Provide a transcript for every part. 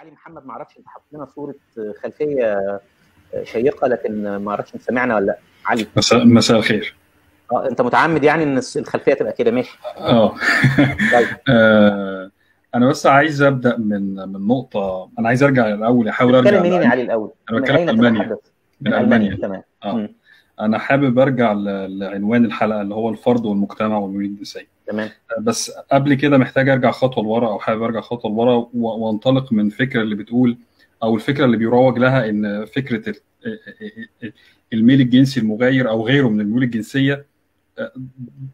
علي محمد ما أعرفش انت حاطط لنا صورة خلفية شيقة لكن ما أعرفش انت سمعنا ولا لا. علي. مساء مساء الخير. آه انت متعمد يعني ان الخلفية تبقى كده ماشي. آه. أنا بس عايز أبدأ من من نقطة. أنا عايز أرجع الأول أحاول أرجع بتتكلم منين يا علي الأول؟ أنا بتكلم ألمانيا. من, من ألمانيا. تمام. آه. أنا حابب أرجع لعنوان الحلقة اللي هو الفرد والمجتمع والمريض النسائي. تمام. بس قبل كده محتاج أرجع خطوة لورا أو حابب أرجع خطوة لورا وأنطلق من فكرة اللي بتقول أو الفكرة اللي بيروج لها إن فكرة الميل الجنسي المغاير أو غيره من الميول الجنسية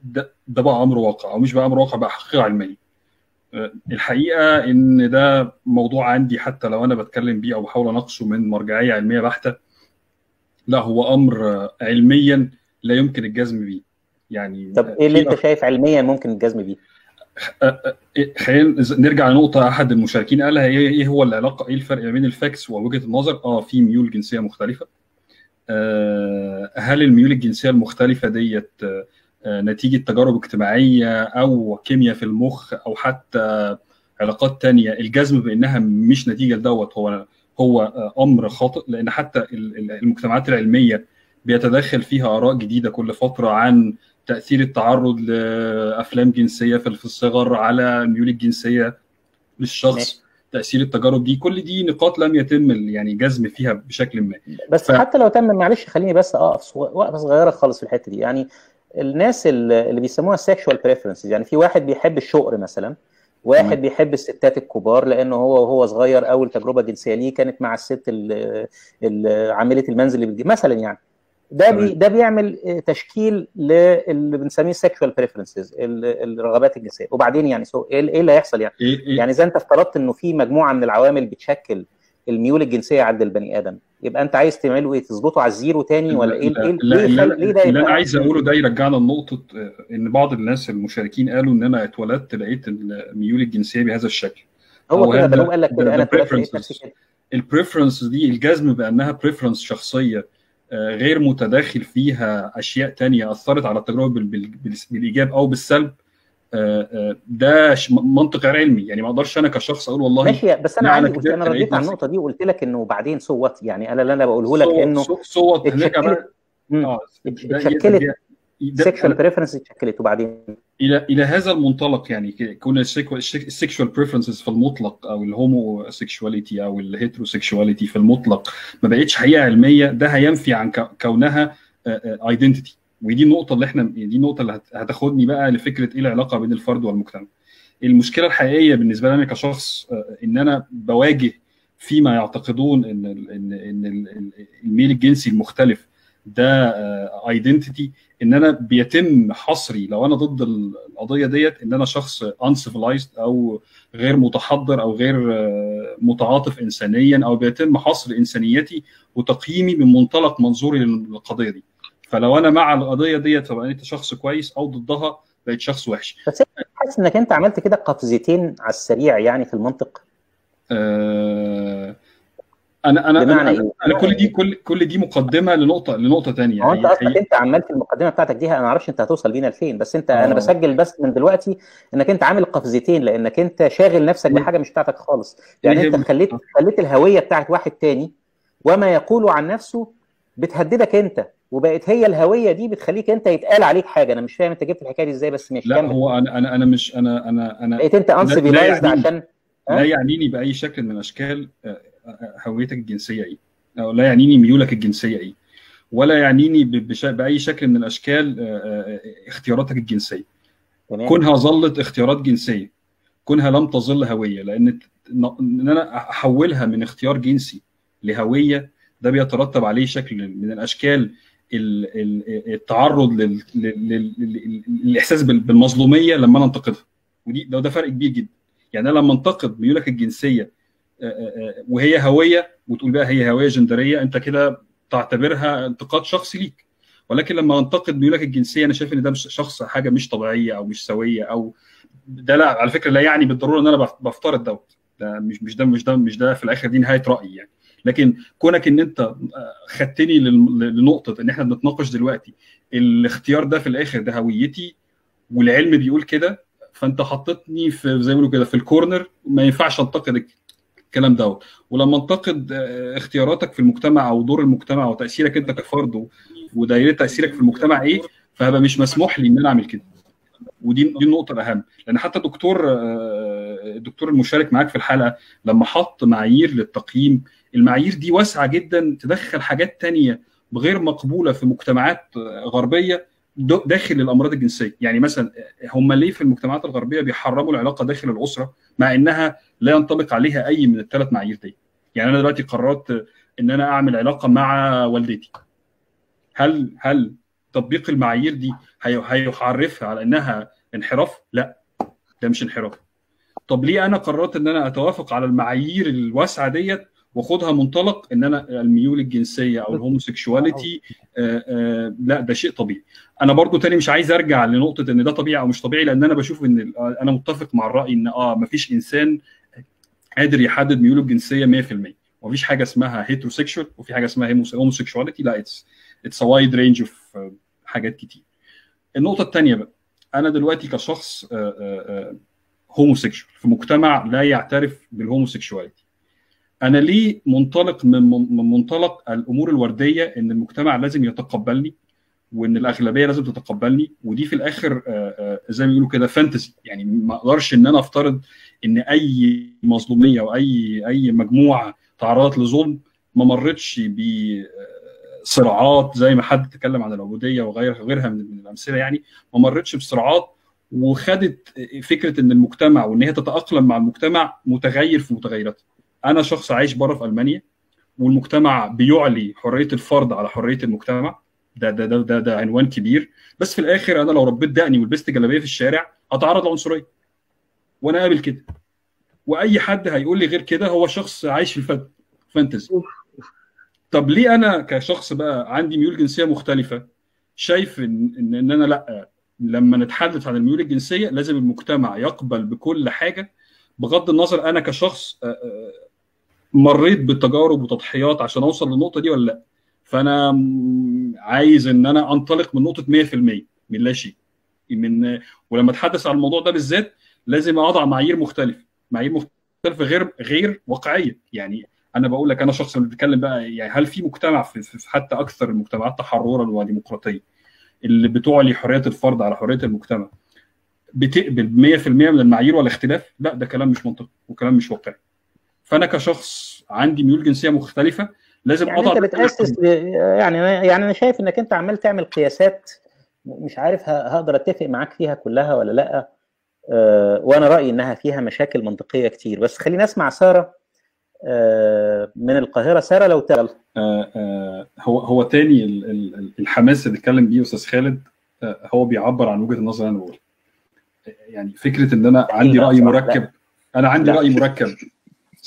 ده, ده بقى أمر واقع أو مش بقى أمر واقع بقى حقيقة علمية. الحقيقة إن ده موضوع عندي حتى لو أنا بتكلم بيه أو بحاول أناقشه من مرجعية علمية بحتة لا هو أمر علميا لا يمكن الجزم بيه يعني طب إيه اللي أنت شايف علميا ممكن الجزم بيه؟ خلينا نرجع لنقطة أحد المشاركين قالها إيه هو العلاقة إيه الفرق بين ال facts ووجهة النظر؟ آه في ميول جنسية مختلفة. آه هل الميول الجنسية المختلفة ديت آه نتيجة تجارب اجتماعية أو كيمياء في المخ أو حتى علاقات تانية الجزم بأنها مش نتيجة لدوت هو هو أمر خاطئ لأن حتى المجتمعات العلمية بيتدخل فيها آراء جديدة كل فترة عن تأثير التعرض لأفلام جنسية في الصغر على الميول الجنسية للشخص تأثير التجارب دي كل دي نقاط لم يتم يعني جزم فيها بشكل ما. بس ف... حتى لو تم معلش خليني بس أقف وقفة صغيرة خالص في الحتة دي. يعني الناس اللي بيسموها sexual preferences يعني في واحد بيحب الشقر مثلا واحد. بيحب الستات الكبار لأنه هو وهو صغير أول تجربة جنسية ليه كانت مع الست عاملة المنزل اللي مثلا يعني ده بي ده بيعمل تشكيل للي بنسميه sexual preferences الرغبات الجنسية وبعدين يعني so إيه اللي هيحصل يعني إيه إيه؟ يعني إذا أنت افترضت إنه في مجموعة من العوامل بتشكل الميول الجنسية عند البني آدم. يبقى أنت عايز تعمله إيه؟ تظبطه على ال zero تاني ولا إيه؟ لا لا ليه, لا ليه ده اللي أنا عايز أقوله ده يرجعنا لنقطة إن بعض الناس المشاركين قالوا إن أنا اتولدت لقيت الميول الجنسية بهذا الشكل. هو كده بلوم قال لك كده أنا اتولدت لقيت نفسي كده. ال preference دي الجزم بأنها preference شخصية غير متداخل فيها أشياء تانية أثرت على التجربه بالإيجاب أو بالسلب. ده منطق غير علمي. يعني ما أقدرش أنا كشخص أقول والله ماشي بس أنا عندي قلت أنا رديت على النقطة دي وقلت لك إنه بعدين so what يعني أنا اللي أنا بقوله لك إنه so what اتشكلت اتشكلت sexual preference اتشكلت وبعدين؟ إلى إلى هذا المنطلق يعني كون ال sexual preferences في المطلق أو ال homosexuality أو ال heterosexuality في المطلق ما بقتش حقيقة علمية. ده هينفي عن كونها identity ودي النقطة اللي إحنا دي النقطة اللي هتاخدني بقى لفكرة إيه العلاقة بين الفرد والمجتمع. المشكلة الحقيقية بالنسبة لي أنا كشخص إن أنا بواجه فيما يعتقدون إن إن إن الميل الجنسي المختلف ده identity إن أنا بيتم حصري لو أنا ضد القضية ديت إن أنا شخص uncivilized أو غير متحضر أو غير متعاطف انسانيا أو بيتم حصر إنسانيتي وتقييمي من منطلق منظوري للقضية دي. فلو أنا مع القضية ديت فبقى أنت شخص كويس أو ضدها بقيت شخص وحش بس حاسس إنك أنت عملت كده قفزتين على السريع يعني في المنطق أه أنا أنا أنا, إيه؟ أنا كل دي كل كل دي مقدمة لنقطه لنقطة ثانية هو أنت أصلا أنت عمال في المقدمة بتاعتك دي أنا ما أعرفش أنت هتوصل بينا لفين بس أنت آه. أنا بسجل بس من دلوقتي إنك أنت عامل قفزتين لأنك أنت شاغل نفسك بحاجة مش بتاعتك خالص يعني إيه أنت؟ خليت خليت الهوية بتاعت واحد تاني وما يقول عن نفسه بتهددك أنت وبقت هي الهوية دي بتخليك انت يتقال عليك حاجة. أنا مش فاهم انت جبت الحكاية دي إزاي بس ماشي لا كمل. هو أنا أنا أنا مش أنا أنا أنا بقيت انت لا- لا انسيفيلايزد يعنيني- عشان لا يعنيني بأي شكل من أشكال آه، آه، هويتك الجنسية إيه. أو لا يعنيني ميولك الجنسية إيه. ولا يعنيني بأي شكل من الاشكال آه، اختياراتك الجنسية. تمام. كونها ظلت اختيارات جنسية. كونها لم تظل هوية. لأن إن أنا أحولها من اختيار جنسي لهوية ده بيترتب عليه شكل من الأشكال ال- ال- التعرض لل- لل- لل- لل- للإحساس بال- بالمظلومية لما أنا انتقدها ودي ده, فرق كبير جدا. يعني أنا لما أنتقد ميولك الجنسية وهي هوية وتقول بقى هي هوية جندرية أنت كده تعتبرها انتقاد شخصي ليك. ولكن لما أنتقد ميولك الجنسية أنا شايف إن ده شخص حاجة مش طبيعية أو مش سوية أو ده لا على فكرة لا يعني بالضرورة إن أنا بف- بفترض دوت. ده مش مش ده مش ده مش ده في الآخر دي نهاية رأيي يعني. لكن كونك إن أنت آه، خدتني لنقطة إن إحنا بنتناقش دلوقتي الاختيار ده في الآخر ده هويتي والعلم بيقول كده فأنت حطيتني في زي ما بيقولوا كده في الكورنر ما ينفعش أنتقد الكلام دوت. ولما أنتقد آه، اختياراتك في المجتمع أو دور المجتمع وتأثيرك أنت كفرد ودايرة تأثيرك في المجتمع إيه فهبقى مش مسموح لي إن أنا أعمل كده. ودي دي النقطة الأهم. لأن حتى دكتور آه، الدكتور المشارك معاك في الحلقة لما حط معايير للتقييم المعايير دي واسعة جدا تدخل حاجات تانية غير مقبولة في مجتمعات آه، غربية داخل الأمراض الجنسية. يعني مثلا هم ليه في المجتمعات الغربية بيحرموا العلاقة داخل الأسرة مع إنها لا ينطبق عليها أي من الثلاث معايير دي؟ يعني أنا دلوقتي قررت إن أنا أعمل علاقة مع والدتي. هل هل تطبيق المعايير دي هي- هيحرفها على إنها انحراف؟ لا ده مش انحراف. طب ليه أنا قررت إن أنا أتوافق على المعايير الواسعة ديت وأخدها منطلق إن أنا الميول الجنسية أو ال homosexuality؟ آه آه لا ده شيء طبيعي. أنا برضو تاني مش عايز أرجع لنقطة إن ده طبيعي أو مش طبيعي لأن أنا بشوف إن أنا متفق مع الرأي إن آه مفيش إنسان قادر يحدد ميوله الجنسية 100% ومفيش حاجة اسمها heterosexual وفي حاجة اسمها homosexuality لا it's it's wide range of حاجات كتير. النقطة الثانية بقى أنا دلوقتي كشخص homosexual في مجتمع لا يعترف بال homosexuality أنا ليه منطلق من من منطلق الأمور الوردية إن المجتمع لازم يتقبلني وإن الأغلبية لازم تتقبلني؟ ودي في الآخر آه، آه، زي ما بيقولوا كده fantasy يعني ما أقدرش إن أنا أفترض إن أي مظلومية أو أي أي مجموعة تعرضت لظلم ما مرتش بصراعات زي ما حد تكلم عن العبودية وغيرها غيرها من الأمثلة يعني ما مرتش بصراعات وخدت فكرة إن المجتمع وإن هي تتأقلم مع المجتمع متغير في متغيراته أنا شخص عايش بره في ألمانيا والمجتمع بيعلي حرية الفرد على حرية المجتمع. ده ده ده ده, ده عنوان كبير. بس في الآخر أنا لو ربيت دقني ولبست جلابية في الشارع أتعرض لعنصرية. وأنا قابل كده. وأي حد هيقول لي غير كده هو شخص عايش في الفن فانتزي. طب ليه أنا كشخص بقى عندي ميول جنسية مختلفة شايف ان ان, أنا لأ؟ لما نتحدث عن الميول الجنسية لازم المجتمع يقبل بكل حاجة بغض النظر أنا كشخص آه، آه، مريت بالتجارب وتضحيات عشان أوصل للنقطة دي ولا لأ؟ فأنا عايز إن أنا أنطلق من نقطة 100% من لا شيء. من ولما أتحدث عن الموضوع ده بالذات لازم أضع معايير مختلفة معايير مختلفة غير غير واقعية. يعني أنا بقول لك أنا شخص اللي بتكلم بقى يعني هل في مجتمع في, في حتى أكثر المجتمعات تحررا وديمقراطية؟ اللي بتعلي حرية الفرد على حرية المجتمع. بتقبل 100% من المعايير والاختلاف لا ده كلام مش منطقي وكلام مش واقعي. فأنا كشخص عندي ميول جنسية مختلفة لازم يعني أضع انت بتاسس يعني أنا- يعني أنا شايف إنك أنت عمال تعمل قياسات مش عارف هقدر أتفق معاك فيها كلها ولا لأ آه، وأنا رأيي إنها فيها مشاكل منطقية كتير. بس خلينا أسمع سارة من القاهرة. سارة لو تقل آه، آه، هو هو تاني ال- ال- الحماس اللي اتكلم بيه أستاذ خالد آه، هو بيعبر عن وجهة النظر أنا بقولها. يعني فكرة إن أنا عندي رأي مركب أنا عندي. رأي مركب.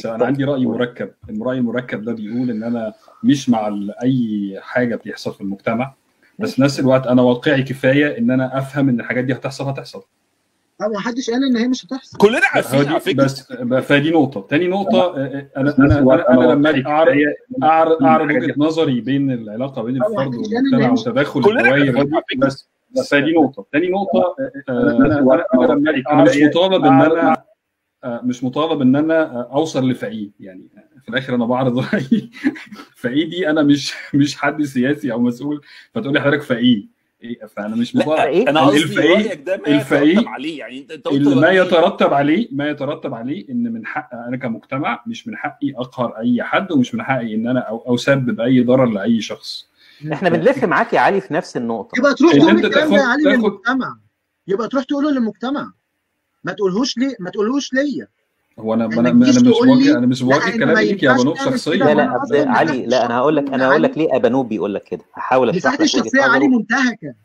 أنا عندي رأي مركب. الراي المركب ده بيقول إن أنا مش مع أي حاجة بتحصل في المجتمع. بس في نفس الوقت أنا واقعي كفاية إن أنا أفهم إن الحاجات دي هتحصل هتحصل. طب ما حدش قال إن هي مش هتحصل. كلنا عارفين على فكرة. بس فدي نقطة. تاني نقطة آه، آه، أنا أنا أنا, أنا لما أعرض أعرض وجهة نظري بين العلاقة بين الفرد والمجتمع كلنا الدوائر. بس بس دي نقطة. تاني نقطة أنا أنا لما أنا مش مطالب إن أنا مش مطالب إن أنا أوصل لفقيه. يعني في الآخر أنا بعرض رأيي. فقيه دي أنا مش مش حد سياسي أو مسؤول. فتقول لي حضرتك فقيه. إيه، فأنا مش مطالب إيه؟ أنا قصدي رايك ده ما يترتب عليه يعني انت قلت اللي ما. يترتب عليه ما يترتب عليه إن من حق أنا كمجتمع مش من حقي أقهر أي حد ومش من حقي إن أنا أو أسبب أي ضرر لأي شخص. إحنا بنلف معاك يا علي في نفس النقطة. يبقى تروح إن تقول الكلام ده يا تاخد- علي تاخد- للمجتمع. يبقى تروح تقوله للمجتمع. ما تقولهوش ليه ما تقولهوش ليا. هو أنا أنا مش بواجه أنا مش كلامي ما ليك يا بنوب شخصيا. لا لا علي لا أنا هقول لك أنا هقول لك ليه ابانوب بيقول لك كده. هحاول أشرح لك الشخصية علي منتهكة. أنا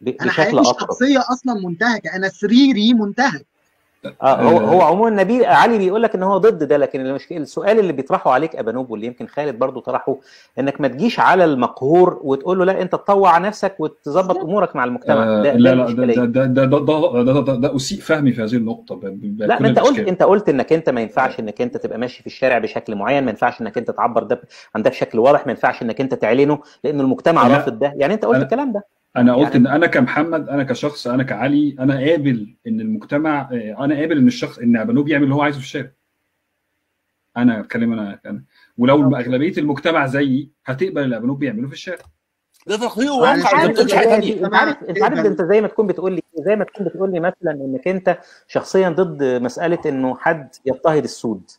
بشكل حياتي اقرب الشخصية أصلا منتهكة. أنا سريري منتهك. آه هو آه. هو عموما نبيل علي بيقول لك إن هو ضد ده لكن المشكلة السؤال اللي بيطرحه عليك ابانوب واللي يمكن خالد برضو طرحه إنك ما تجيش على المقهور وتقول له لا أنت تطوع نفسك وتظبط أمورك مع المجتمع آه، ده, لا لا ده ده ده ده ده, ده, ده, ده أسيء فهمي في هذه النقطة لا ما أنت قلت. أنت قلت إنك أنت ما ينفعش إنك أنت تبقى ماشي في الشارع بشكل معين ما ينفعش إنك أنت تعبر ده عن ده بشكل واضح ما ينفعش إنك أنت تعلنه لأن المجتمع. رافض ده يعني أنت قلت الكلام ده أنا قلت يعني- إن أنا كمحمد أنا كشخص أنا كعلي أنا قابل إن المجتمع آه، أنا قابل إن الشخص إن ابانوب يعمل اللي هو عايزه في الشارع. أنا أتكلم أنا أنا. ولو أغلبية المجتمع زيي هتقبل اللي ابنوب بيعملوه في الشارع. ده تقرير واقع. حاجة إن ثانية أنت عارف أنت عارف إنت زي ما تكون بتقول لي زي ما تكون بتقول لي مثلا إنك أنت شخصيا ضد مسألة إنه حد يضطهد السود.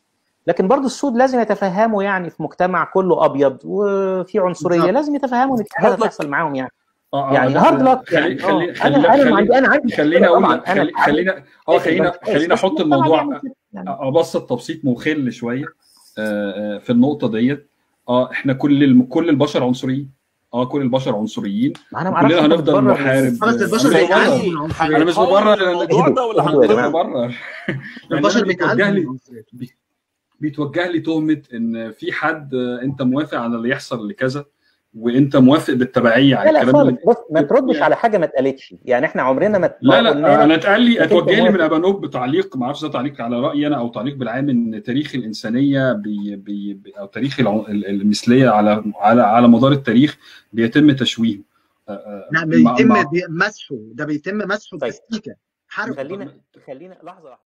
لكن برضه السود لازم يتفهموا يعني في مجتمع كله أبيض وفي عنصرية. لازم يتفهموا إن لك. تحصل معاهم يعني. آه آه يعني لا، هارد لك خلي يعني خلي آه. خلي أنا خلي عندي أنا عندي خليني أقول خلي خلينا آه خلينا خلينا أحط الموضوع يعني. ابسط تبسيط مخل شوية آه، آه، في النقطة ديت آه إحنا كل كل البشر عنصريين آه كل البشر عنصريين كلنا هنفضل نحارب البشر. أنا مش ببرر الموضوع ده ولا جماعة. ببرر يعني البشر بيتوجه لي. بيتوجه لي تهمة إن في حد آه، أنت موافق على اللي يحصل لكذا وانت موافق بالتبعية على لا لا الكلام خالص. اللي بص ما تردش على حاجة ما اتقالتش. يعني إحنا عمرنا ما لا لا أنا اتقال لي اتوجه لي من. ابانوب بتعليق ما أعرفش ده تعليق على رأيي أنا أو تعليق بالعام إن تاريخ الإنسانية بي بي بي- أو تاريخ المثلية على على على مدار التاريخ بيتم تشويهه آه، آه، لا بيتم مسحه. ده بيتم مسحه طيب. بسيكة. حرب خلينا خلينا لحظة واحدة.